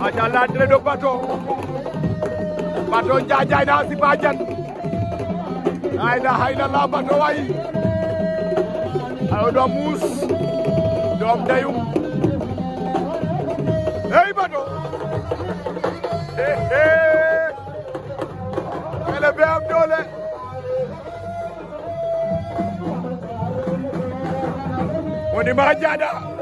a jala dire ɗo bato bato jajayna siba jan ayna haylala bato wayi aɗo ɗo mus ɗom dayum hey bato ele be am dole woni ma jaɗa